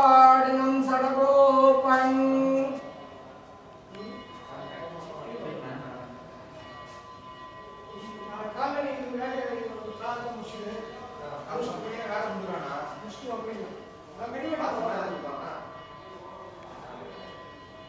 பாடனம் சடகோபன்.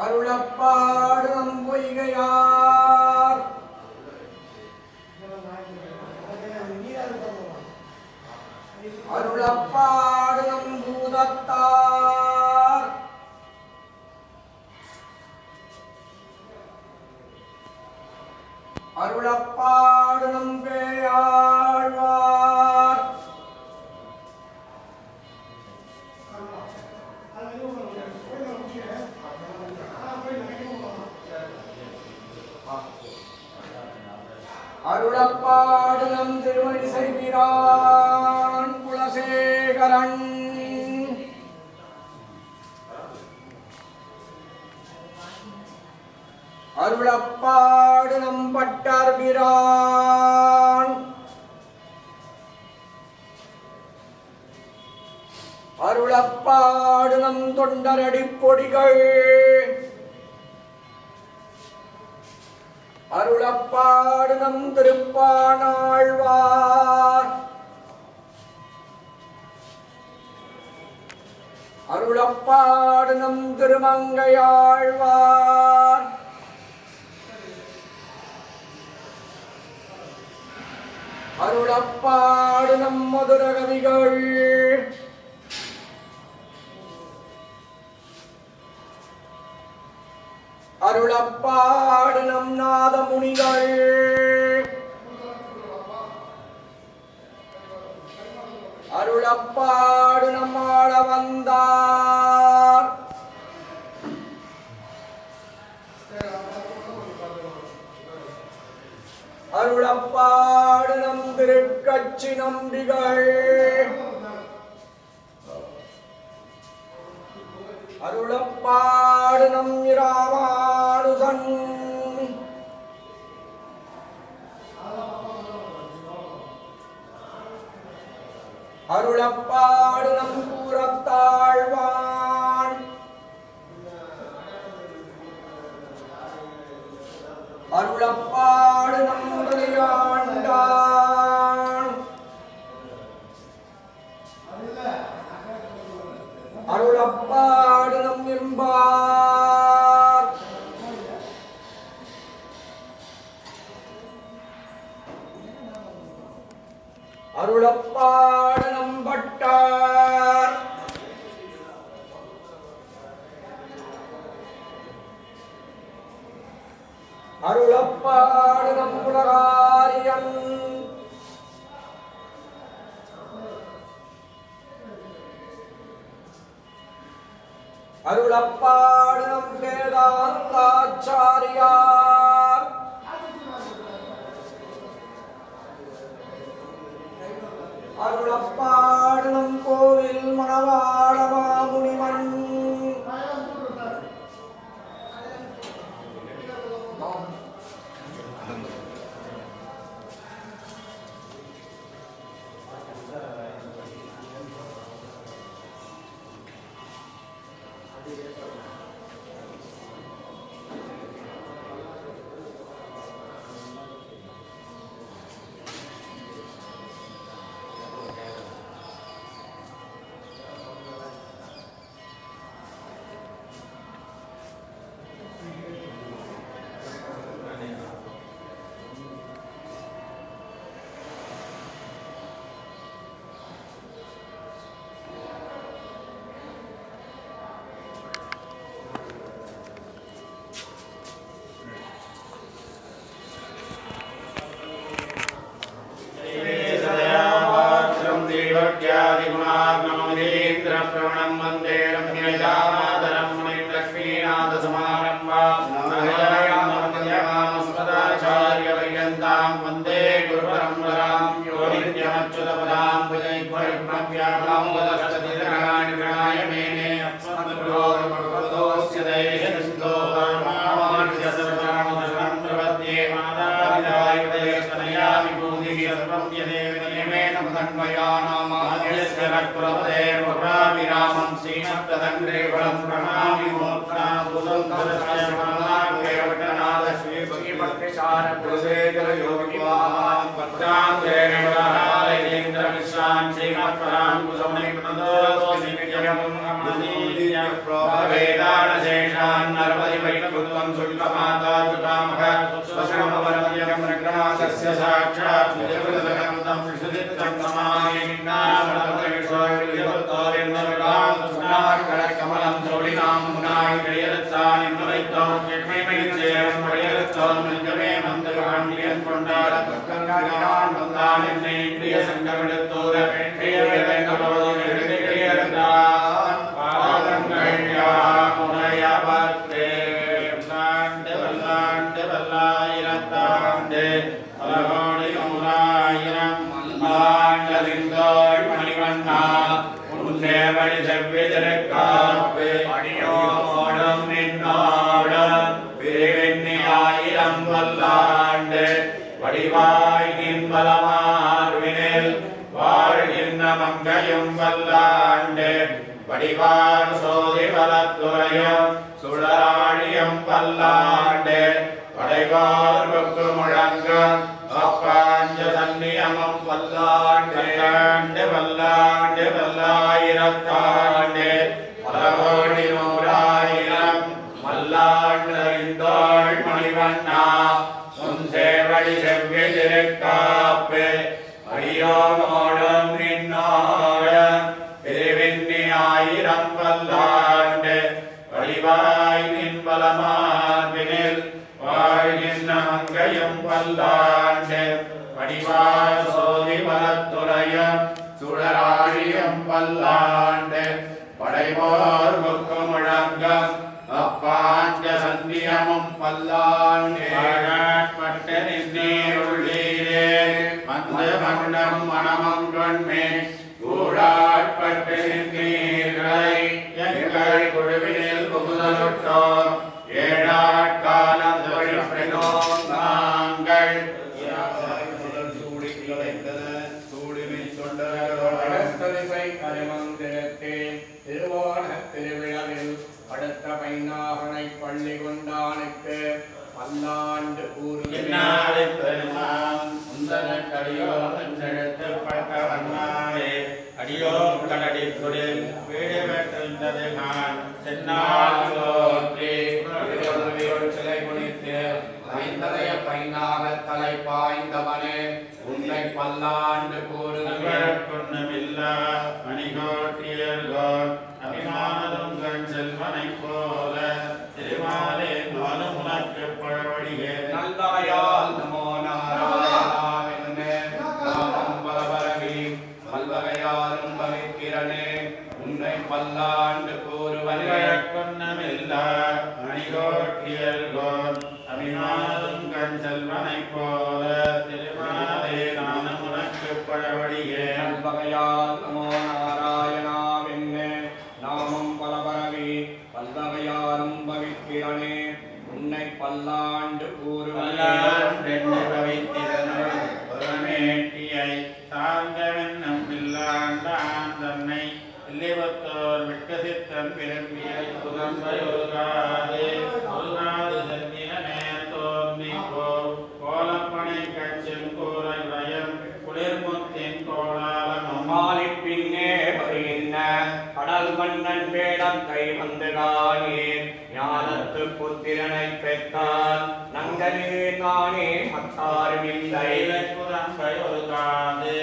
அருளப்பாடும் பொய்கையார். அருளப்பாடும் பூதத்தார். அருளப்பாடும் பேயாழ்வார். அருளப்பாடும் திருமணி செய்கிறான் குலசேகரன். அருளப்பாடு நம்பட்டார் பிரான் அருளப்பாடு நம் தொண்டரடி பொடிகள். அருளப்பாடு நம் திருப்பானாழ்வார். அருளப்பாடு நம் திருமங்கையாழ்வார். அருளப்பாடு நம் மதுர கவிகள் அருளப்பாடு நம் நாதமுனிகள் அருளப்பாடு நம்மாள வந்தார் அருளப்பாடு நம் திருக்கட்சி நம்பிகள் அருளப்பாடு நம் ராமானுசன் அருளப்பாடு நம் கூறத்தாழ்வான் அருளப்பாடு நம் முதலியாண்டான் என்பார். அருளப்பாடு நம் பட்டார். அருளப்பாடு நம் அருளப்பாடு நம் வேதாந்தாச்சாரியார். அருளப்பாடு கோவில் மணவாள மாமுனிவன் 아, Yeah. Saptoraya, sobre நாராயணாங்கயம் வல்லா together. God. ஆகியோனே உன்னை பல்லாண்டு கூறுவேட்டியை சார்ந்தவன் நம்பில்லாண்ட ஆந்தன்னை இல்லிவத்தோர் புதம்பயோகா परिमाणे मत्तारविन्दै दैवपुरं प्रयोगादे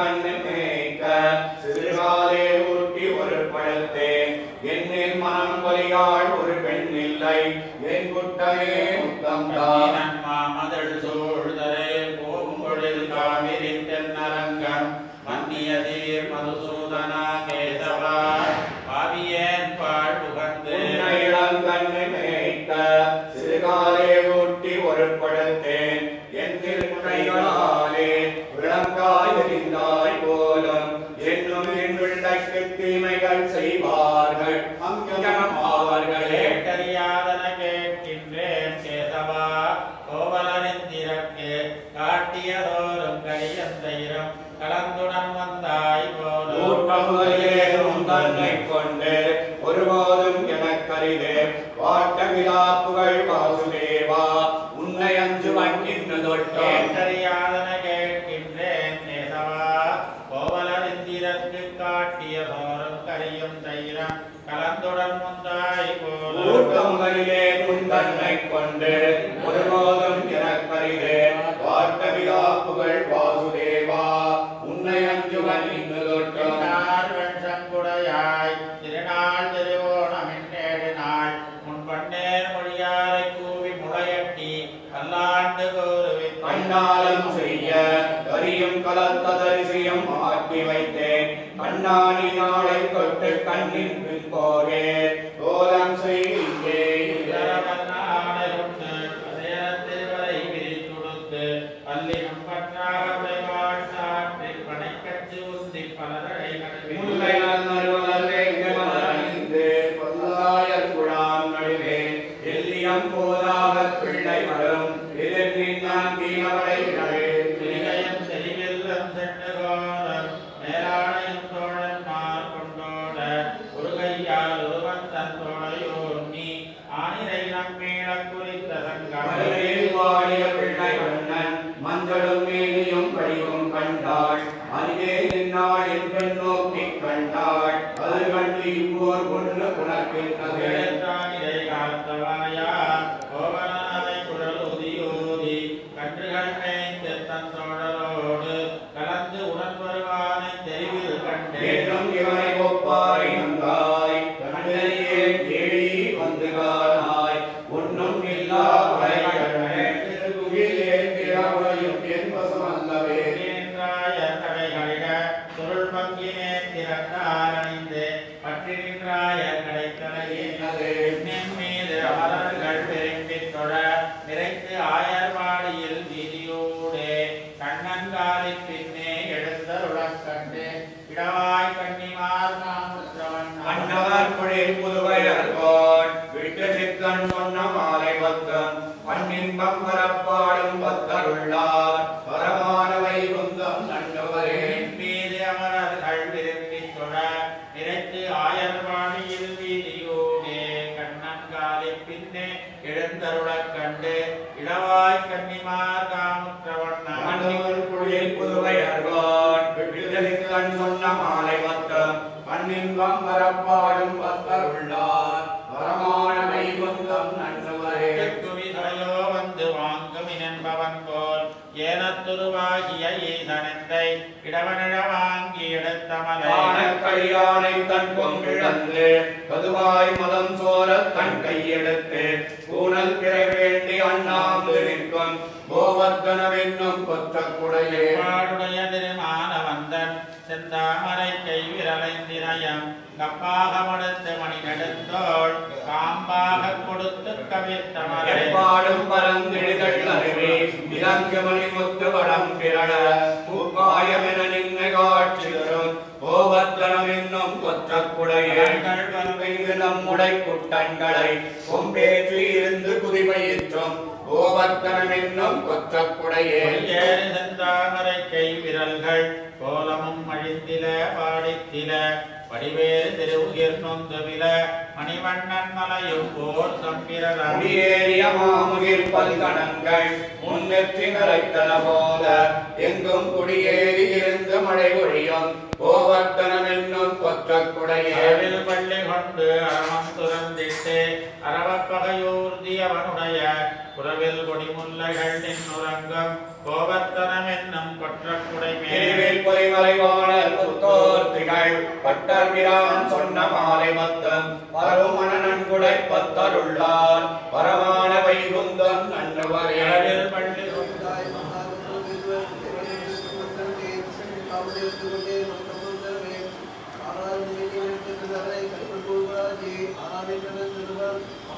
கண்ணு மேய்க்க சிறுகாலே ஊட்டி ஒரு பழத்தே என்னில் மனம் வலியாள் ஒரு பெண் இல்லை என் குட்டமே முத்தம் தான் உன் கொண்டு ஒருபோதும் முல்லை நல்நறுவலரே மலரணிந்து நோக்கி கண்டாள். அது கண்டு இவ்வோர் ஒன்று உனக்கு நகை de இடவாய் கண்ணிமார் காமுற்றவன் அன்னவர் குழில் புதுவையர்கோன் விட்டு சித்தன் சொன்ன மாலை பத்தன் பண்ணின்பம் வரப்பாடும் பத்தருள்ளார் பரமானவை குந்தம் நண்டவரே குவிதலையோ வந்து வாங்கும் என்பவன் போல் ஏனத்துருவாகிய ஈசனத்தை இடவனிட வாங்கி எடுத்தமலை. கல்யாணை தன் கொம்பிழந்து கதுவாய் மதம் சோர தன் கையெடுத்து. கூணல் பிறை கோவர்த்தனவென்னும் கொற்றக்குடையே பாடுடைய திருமானவந்தன் செந்தாமரை கை விரலைந்திரயம் கப்பாக மடுத்து மணி நெடுந்தோள் காம்பாக கொடுத்து கவித்தமலை எப்பாடும் பரந்திடுதல் அருவே இலங்கு மணி முத்து வடம் பிறட பூப்பாயமென நின்ன காட்சி தரும் கோவர்த்தனம் என்னும் கொற்றக்குடையே பெய்து நம்முடை குட்டன்களை கொம்பேற்றி இருந்து குதிமையிற்றும் கோவர்த்தனம் என்னும் கொற்றக்குடையே செந்தாமரை கை விரல்கள் கோலமும் அழிந்தில பாடித்தில வடிவேறு திருவுயிர் நொந்துவில மணிவண்ணன் மலையும் போர் சம்பிரலாம் குடியேறிய மாமுகில் பல்கணங்கள் முன்னெற்றி நரைத்தன போல எங்கும் குடியேறி இருந்து மழை பொழியும் கோவர்த்தனம் என்னும் கொற்றக்குடையே. அரவில் பள்ளி கொண்டு அறமம் துறந்திட்டு அறவப்பகையூர்தி அவனுடைய புறவில் கொடிமுல்லைகள் நின்னுறங்கும் கோவர்த்தனம் என்னும் கொற்றக்குடை மேல் எரிவில் பொறிமறைவாணர் புத்தோர்த்திகள் பட்டர்பிரான் சொன்ன மாலை மத்தம் பரவுமண நன்குடை பத்தருள்ளார் பரமான வைகுந்தம் நன்றுவரே அரவில் பள்ளி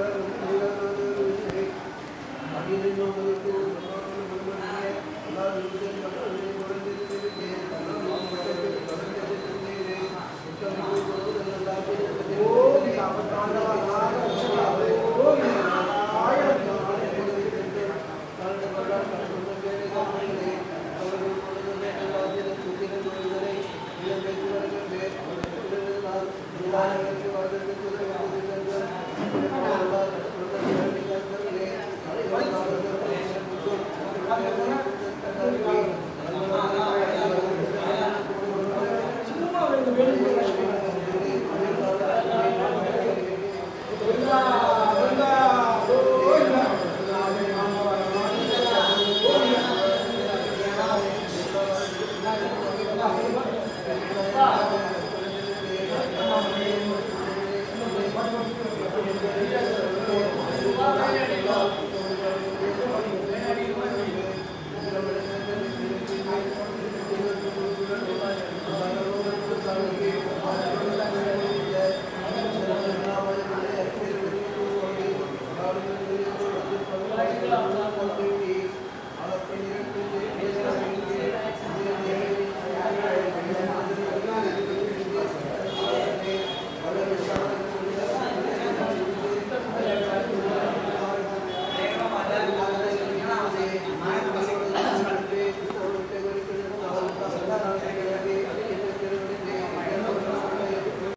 Hello. Thank you.